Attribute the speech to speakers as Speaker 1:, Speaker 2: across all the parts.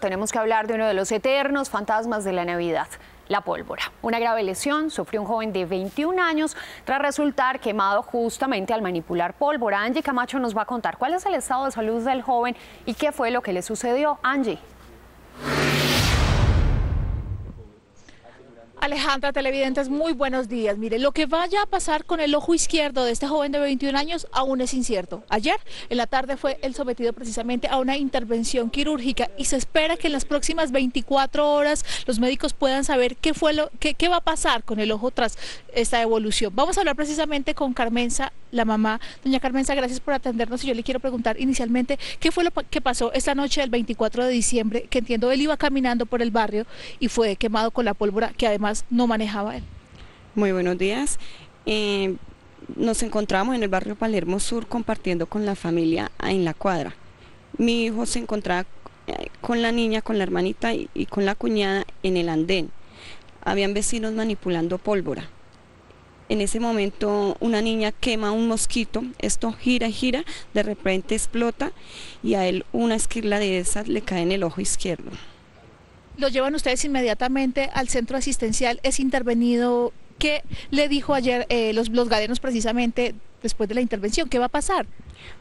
Speaker 1: Tenemos que hablar de uno de los eternos fantasmas de la Navidad, la pólvora. Una grave lesión sufrió un joven de 21 años tras resultar quemado justamente al manipular pólvora. Angie Camacho nos va a contar cuál es el estado de salud del joven y qué fue lo que le sucedió. Angie.
Speaker 2: Alejandra, televidentes, muy buenos días. Mire, lo que vaya a pasar con el ojo izquierdo de este joven de 21 años aún es incierto. Ayer en la tarde fue el sometido precisamente a una intervención quirúrgica y se espera que en las próximas 24 horas los médicos puedan saber qué fue lo qué, qué va a pasar con el ojo tras esta evolución. Vamos a hablar precisamente con Carmenza, la mamá. Doña Carmenza, gracias por atendernos y yo le quiero preguntar inicialmente qué fue lo que pasó esta noche del 24 de diciembre, que entiendo él iba caminando por el barrio y fue quemado con la pólvora que además no manejaba él.
Speaker 3: Muy buenos días. Eh, nos encontramos en el barrio Palermo Sur compartiendo con la familia en la cuadra. Mi hijo se encontraba eh, con la niña, con la hermanita y, con la cuñada en el andén. Habían vecinos manipulando pólvora. En ese momento una niña quema un mosquito, esto gira y gira, de repente explota y a él una esquirla de esas le cae en el ojo izquierdo
Speaker 2: lo llevan ustedes inmediatamente al centro asistencial, es intervenido. ¿Qué le dijo ayer eh, los, los precisamente después de la intervención? ¿Qué va a pasar?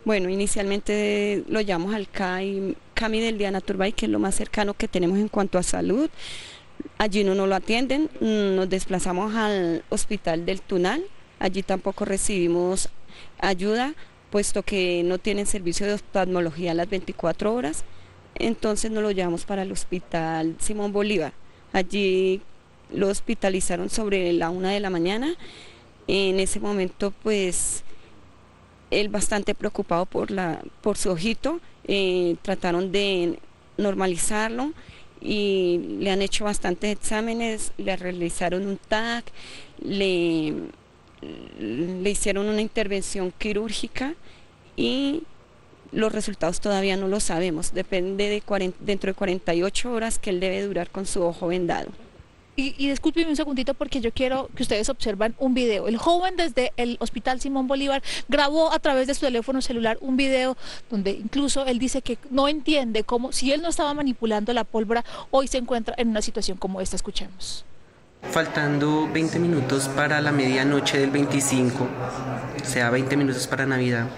Speaker 3: Bueno, inicialmente lo llamamos al CAI, CAMI del Diana Turbay, que es lo más cercano que tenemos en cuanto a salud. Allí no nos lo atienden, nos desplazamos al hospital del Tunal, allí tampoco recibimos ayuda, puesto que no tienen servicio de oftalmología a las 24 horas entonces nos lo llevamos para el hospital Simón Bolívar. Allí lo hospitalizaron sobre la una de la mañana. En ese momento, pues, él bastante preocupado por, la, por su ojito, eh, trataron de normalizarlo y le han hecho bastantes exámenes, le realizaron un TAC, le, le hicieron una intervención quirúrgica y los resultados todavía no lo sabemos, depende de dentro de 48 horas que él debe durar con su ojo vendado.
Speaker 2: Y, y discúlpeme un segundito porque yo quiero que ustedes observen un video. El joven desde el Hospital Simón Bolívar grabó a través de su teléfono celular un video donde incluso él dice que no entiende cómo, si él no estaba manipulando la pólvora, hoy se encuentra en una situación como esta. Escuchemos.
Speaker 4: Faltando 20 minutos para la medianoche del 25, o sea, 20 minutos para Navidad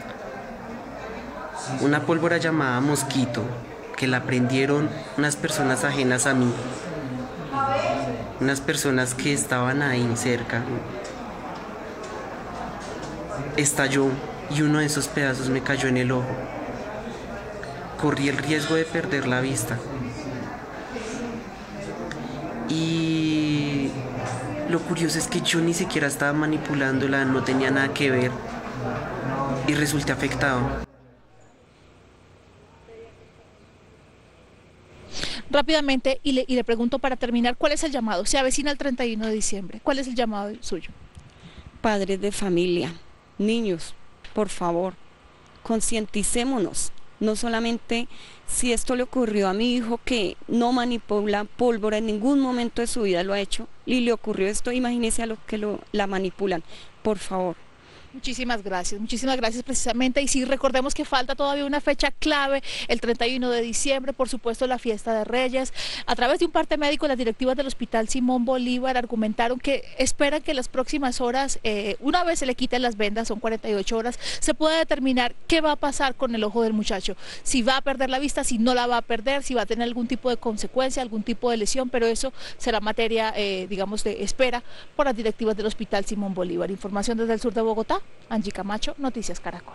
Speaker 4: una pólvora llamada mosquito que la prendieron unas personas ajenas a mí, unas personas que estaban ahí cerca. Estalló y uno de esos pedazos me cayó en el ojo. Corrí el riesgo de perder la vista. Y lo curioso es que yo ni siquiera estaba manipulándola, no tenía nada que ver y resulté afectado.
Speaker 2: Rápidamente, y le, y le pregunto para terminar, ¿cuál es el llamado? Se avecina el 31 de diciembre. ¿Cuál es el llamado suyo?
Speaker 3: Padres de familia, niños, por favor, concienticémonos. No solamente si esto le ocurrió a mi hijo que no manipula pólvora en ningún momento de su vida lo ha hecho y le ocurrió esto, imagínese a los que lo, la manipulan. Por favor,
Speaker 2: Muchísimas gracias, muchísimas gracias precisamente. Y sí, recordemos que falta todavía una fecha clave, el 31 de diciembre, por supuesto, la fiesta de Reyes. A través de un parte médico, las directivas del Hospital Simón Bolívar argumentaron que esperan que en las próximas horas, eh, una vez se le quiten las vendas, son 48 horas, se pueda determinar qué va a pasar con el ojo del muchacho. Si va a perder la vista, si no la va a perder, si va a tener algún tipo de consecuencia, algún tipo de lesión, pero eso será materia, eh, digamos, de espera por las directivas del Hospital Simón Bolívar. Información desde el sur de Bogotá. Angie Camacho, Noticias Caracol.